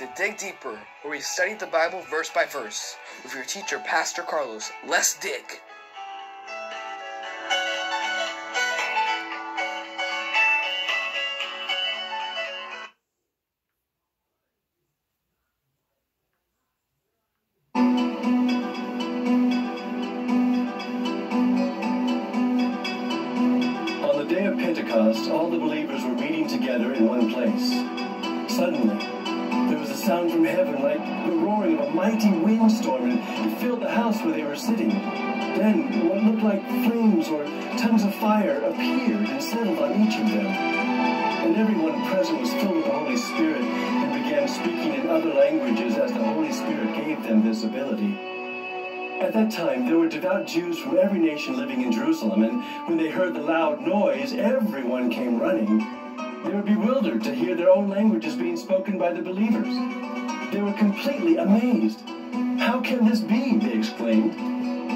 to Dig Deeper, where we study the Bible verse by verse with your teacher, Pastor Carlos. Let's dig. On the day of Pentecost, all the believers were meeting together in one place. Suddenly, sound from heaven like the roaring of a mighty windstorm, and it filled the house where they were sitting. Then, what looked like flames or tongues of fire appeared and settled on each of them. And everyone present was filled with the Holy Spirit and began speaking in other languages as the Holy Spirit gave them this ability. At that time, there were devout Jews from every nation living in Jerusalem, and when they heard the loud noise, everyone came running. They were bewildered to hear their own languages being spoken by the believers. They were completely amazed. How can this be? They exclaimed.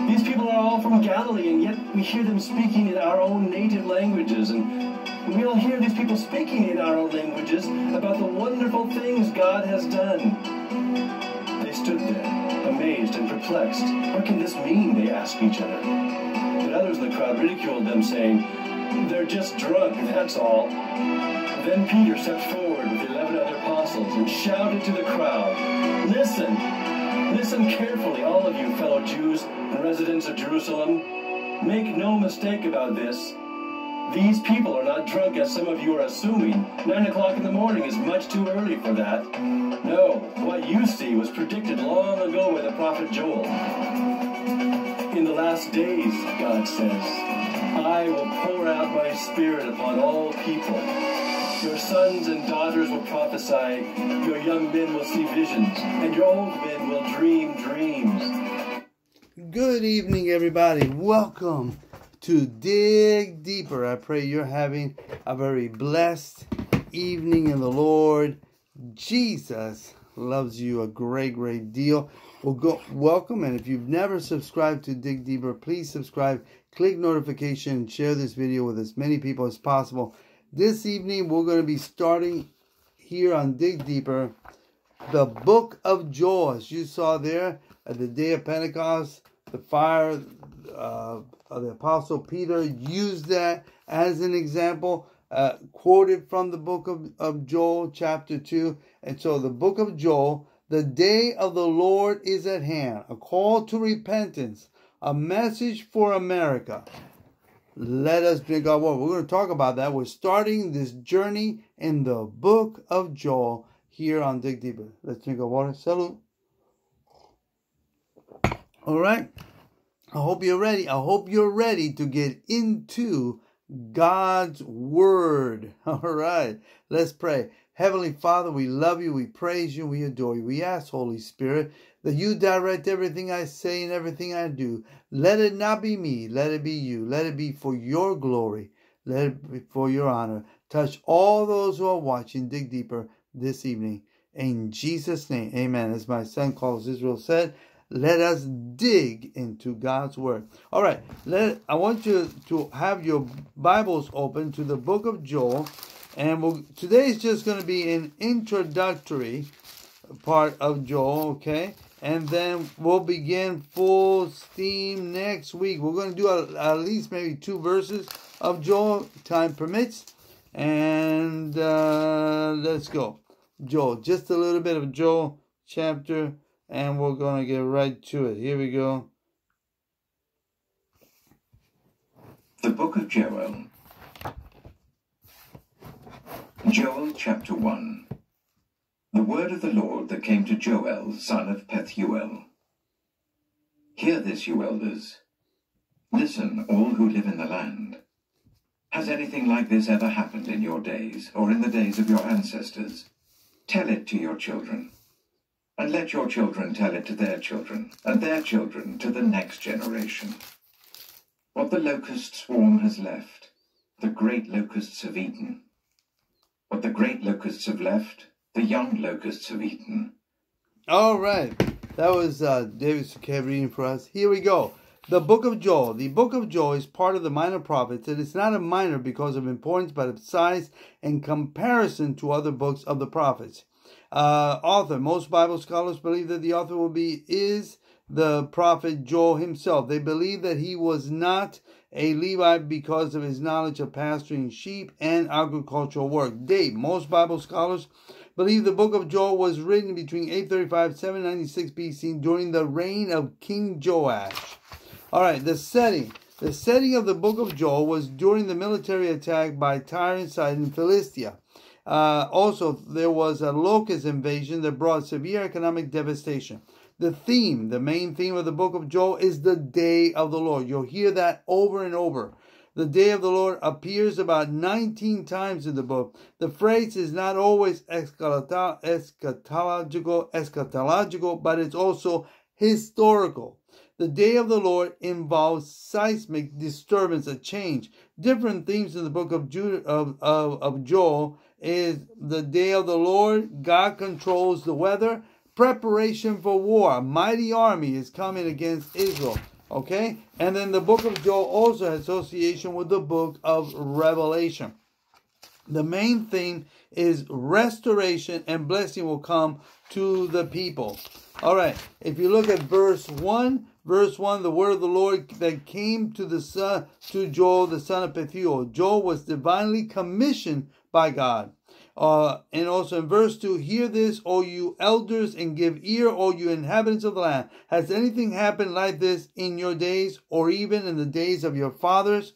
These people are all from Galilee, and yet we hear them speaking in our own native languages, and we all hear these people speaking in our own languages about the wonderful things God has done. They stood there, amazed and perplexed. What can this mean? They asked each other. But others in the crowd ridiculed them, saying, They're just drunk, that's all. Then Peter stepped forward with the eleven other apostles and shouted to the crowd, Listen! Listen carefully, all of you fellow Jews and residents of Jerusalem. Make no mistake about this. These people are not drunk as some of you are assuming. Nine o'clock in the morning is much too early for that. No, what you see was predicted long ago by the prophet Joel. In the last days, God says, I will pour out my spirit upon all people. Your sons and daughters will prophesy, your young men will see visions, and your old men will dream dreams. Good evening, everybody. Welcome to Dig Deeper. I pray you're having a very blessed evening in the Lord. Jesus loves you a great, great deal. Well, go welcome, and if you've never subscribed to Dig Deeper, please subscribe, click notification, and share this video with as many people as possible. This evening, we're going to be starting here on Dig Deeper the book of as you saw there at the day of Pentecost, the fire uh, of the Apostle Peter used that as an example, uh, quoted from the book of, of Joel, chapter 2. And so, the book of Joel, the day of the Lord is at hand, a call to repentance, a message for America. Let us drink our water. We're going to talk about that. We're starting this journey in the book of Joel here on Dig Deeper. Let's drink our water. Salute. All right. I hope you're ready. I hope you're ready to get into God's Word. All right. Let's pray. Heavenly Father, we love you, we praise you, we adore you. We ask, Holy Spirit, that you direct everything I say and everything I do. Let it not be me, let it be you. Let it be for your glory, let it be for your honor. Touch all those who are watching, dig deeper this evening. In Jesus' name, amen. As my son Carlos Israel said, let us dig into God's word. All right, let I want you to have your Bibles open to the book of Joel, and we'll, today is just going to be an introductory part of Joel, okay? And then we'll begin full steam next week. We're going to do at least maybe two verses of Joel, time permits, and uh, let's go. Joel, just a little bit of Joel chapter and we're going to get right to it. Here we go. The Book of Joel. Joel chapter 1. The word of the Lord that came to Joel, son of Pethuel. Hear this, you elders. Listen, all who live in the land. Has anything like this ever happened in your days, or in the days of your ancestors? Tell it to your children. And let your children tell it to their children, and their children to the next generation. What the locust swarm has left, the great locusts have eaten. What the great locusts have left, the young locusts have eaten. All right. That was uh, David Sukev reading for us. Here we go. The book of Joel. The book of Joel is part of the minor prophets. And It is not a minor because of importance, but of size and comparison to other books of the prophets. Uh, author. Most Bible scholars believe that the author will be is the prophet Joel himself. They believe that he was not a Levite because of his knowledge of pasturing sheep and agricultural work. Date. Most Bible scholars believe the book of Joel was written between 835 796 BC during the reign of King Joash. All right, the setting. The setting of the book of Joel was during the military attack by Tyre and Sidon in Philistia. Uh, also, there was a locust invasion that brought severe economic devastation. The theme, the main theme of the book of Joel is the day of the Lord. You'll hear that over and over. The day of the Lord appears about 19 times in the book. The phrase is not always eschatological, eschatological, but it's also historical. The day of the Lord involves seismic disturbance, a change. Different themes in the book of, of, of, of Joel is the day of the Lord. God controls the weather. Preparation for war. A mighty army is coming against Israel. Okay? And then the book of Joel also has association with the book of Revelation. The main theme is restoration and blessing will come to the people. All right. If you look at verse 1, verse 1, the word of the Lord that came to the son to Joel, the son of Pethuel. Joel was divinely commissioned by God. Uh, and also in verse 2, hear this, O you elders, and give ear, O you inhabitants of the land. Has anything happened like this in your days, or even in the days of your fathers?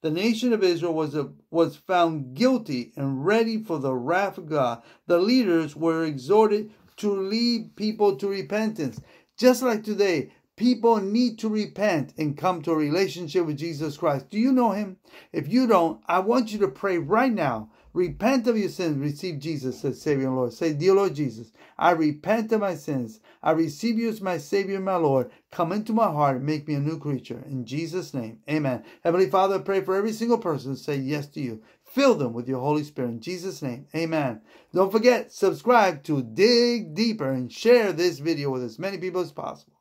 The nation of Israel was, a, was found guilty and ready for the wrath of God. The leaders were exhorted to lead people to repentance. Just like today, people need to repent and come to a relationship with Jesus Christ. Do you know him? If you don't, I want you to pray right now Repent of your sins, receive Jesus as Savior and Lord. Say, Dear Lord Jesus, I repent of my sins. I receive you as my Savior and my Lord. Come into my heart and make me a new creature. In Jesus' name, amen. Heavenly Father, I pray for every single person to say yes to you. Fill them with your Holy Spirit. In Jesus' name, amen. Don't forget, subscribe to Dig Deeper and share this video with as many people as possible.